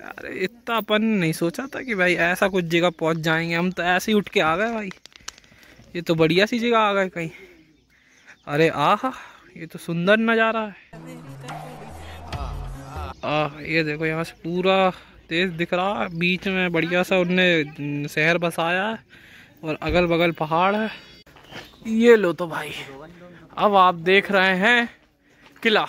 अरे इतना अपन नहीं सोचा था कि भाई ऐसा कुछ जगह पहुँच जाएँगे। हम तो ऐसे ही उठ के आ गए भाई। ये तो बढ़िया सी जगह आ गए कहीं। अरे आह, ये तो सुंदर नज़ारा है। आ ये देखो यहाँ से पूरा तेज दिख रहा है। बीच में बढ़िया सा उनने शहर बसाया है और अगल बगल पहाड़ है। ये लो तो भाई, अब आप देख रहे हैं किला।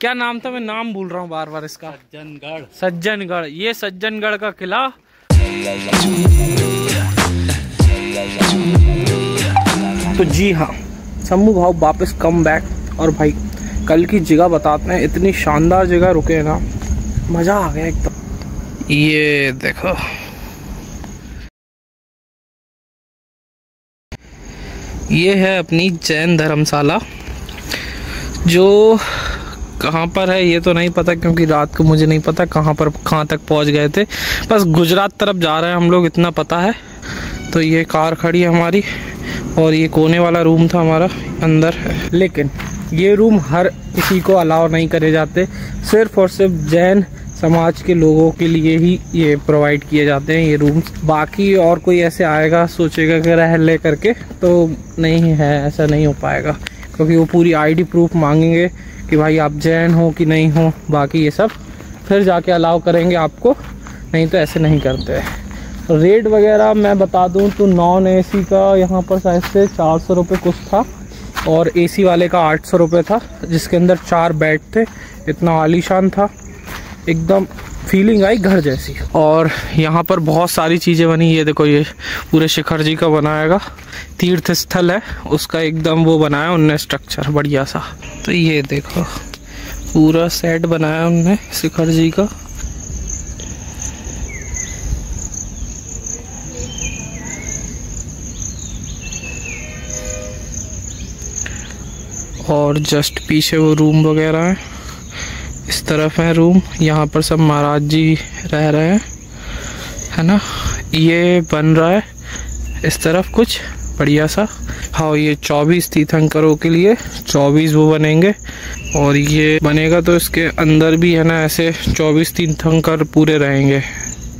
क्या नाम था? मैं नाम भूल रहा हूँ बार बार इसका। सज्जनगढ़। सज्जनगढ़। ये सज्जनगढ़ का किला। तो जी हाँ शंभू भाव वापस कम बैक और भाई कल की जगह बताते हैं इतनी शानदार जगह रुके हैं ना मज़ा आ गया एकदम। ये देखो। ये है अपनी जैन धर्मशाला जो कहाँ पर है, ये तो नहीं पता क्योंकि रात को मुझे नहीं पता कहाँ पर, कहाँ तक पहुँच गए थे। बस गुजरात तरफ़ जा रहे हैं हम लोग, इतना पता है। तो ये कार खड़ी है हमारी और ये कोने वाला रूम था हमारा, अंदर। लेकिन ये रूम हर किसी को अलाउ नहीं करे जाते। सिर्फ़ और सिर्फ़ जैन समाज के लोगों के लिए ही ये प्रोवाइड किए जाते हैं ये रूम्स बाकी और कोई ऐसे आएगा, सोचेगा कि रह ले करके तो नहीं है, ऐसा नहीं हो पाएगा। क्योंकि वो पूरी आईडी प्रूफ मांगेंगे। कि भाई आप जैन हो कि नहीं हो, बाकी ये सब। फिर जाके अलाउ करेंगे आपको, नहीं तो ऐसे नहीं करते। रेट वगैरह मैं बता दूँ तो नॉन एसी का यहाँ पर शायद से चार सौ रुपये कुछ था, और एसी वाले का आठ सौ रुपये था, जिसके अंदर चार बेड थे, इतना आलीशान था। एकदम फीलिंग आई घर जैसी। और यहाँ पर बहुत सारी चीज़ें बनी। ये देखो, ये पूरे शिखर जी का बनाएगा। तीर्थ स्थल है। उसका एकदम वो बनाया उनने स्ट्रक्चर बढ़िया सा। तो ये देखो, पूरा सेट बनाया उनने शिखर जी का। और जस्ट पीछे वो रूम वगैरह है। तरफ़ है रूम यहाँ पर सब महाराज जी रह रहे हैं, है ना? ये बन रहा है इस तरफ़ कुछ बढ़िया सा। हाँ ये चौबीस तीर्थंकरों के लिए चौबीस वो बनेंगे, और ये बनेगा तो इसके अंदर भी, है ना, ऐसे चौबीस तीर्थंकर पूरे रहेंगे।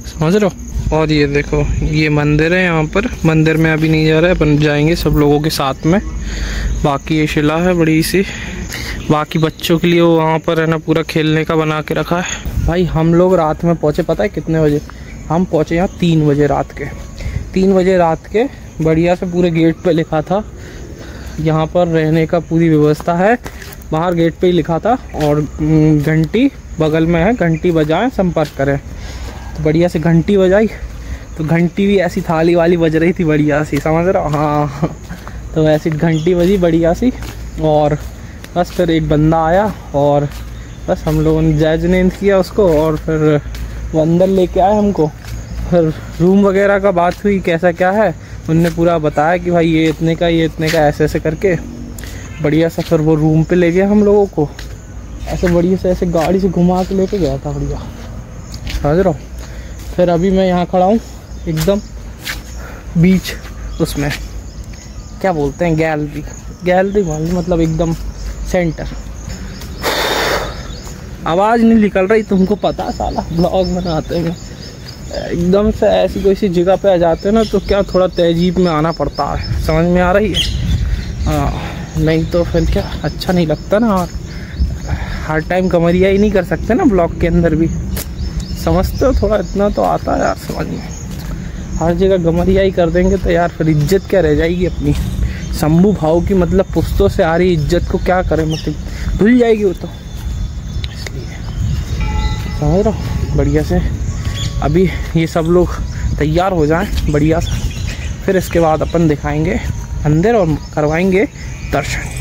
समझ रहे हो? और ये देखो, ये मंदिर है यहाँ पर। मंदिर में अभी नहीं जा रहा है अपन जाएँगे सब लोगों के साथ में। बाकी ये शिला है बड़ी सी। बाकी बच्चों के लिए वो वहाँ पर है ना, पूरा खेलने का बना के रखा है। भाई, हम लोग रात में पहुँचे, पता है कितने बजे? हम पहुँचे यहाँ तीन बजे रात के। तीन बजे रात के, बढ़िया से पूरे गेट पे लिखा था। यहाँ पर रहने का पूरी व्यवस्था है। बाहर गेट पे ही लिखा था और घंटी बगल में है, घंटी बजाएँ, संपर्क करें। तो बढ़िया से घंटी बजाई। तो घंटी भी ऐसी थाली वाली बज रही थी बढ़िया सी, समझ रहा हाँ? तो ऐसी घंटी बजी बढ़िया सी और बस फिर एक बंदा आया और बस हम लोगों ने जय जनेंद किया उसको और फिर वो अंदर लेके आए हमको। फिर रूम वगैरह का बात हुई, कैसा क्या है, उनने पूरा बताया कि भाई ये इतने का, ये इतने का, ऐसे ऐसे करके। बढ़िया सा फिर वो रूम पे ले गया हम लोगों को। ऐसे बढ़िया से, ऐसे गाड़ी से घुमा के लेके गया था बढ़िया। समझ रहा हूँ? फिर अभी मैं यहाँ खड़ा हूँ, एकदम बीच उसमें। क्या बोलते हैं गैलरी गैलरी वाली मतलब एकदम सेंटर आवाज़ नहीं निकल रही तुमको पता साला ब्लॉग बनाते हैं एकदम से ऐसी कोई सी जगह पे आ जाते हैं ना तो क्या थोड़ा तहजीब में आना पड़ता है। समझ में आ रही है? हाँ नहीं तो फिर क्या अच्छा नहीं लगता ना और हर टाइम कमरिया ही नहीं कर सकते ना ब्लॉग के अंदर भी। समझते हो, थोड़ा इतना तो आता है यार समझ में। हर जगह गमरिया ही कर देंगे तो यार फिर इज़्ज़त क्या रह जाएगी अपनी? शंभू भाव की मतलब पुस्तों से आ रही इज़्ज़त को क्या करें मतलब भूल जाएगी वो तो। इसलिए। समझ रहा बढ़िया से। अभी ये सब लोग तैयार हो जाएँ, बढ़िया सा। फिर इसके बाद अपन दिखाएँगे, अंदर और करवाएँगे दर्शन।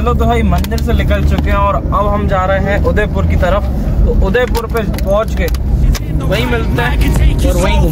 चलो तो भाई, मंदिर से निकल चुके हैं और अब हम जा रहे हैं उदयपुर की तरफ़। तो उदयपुर पे पहुँच के वहीं मिलते हैं और वहीं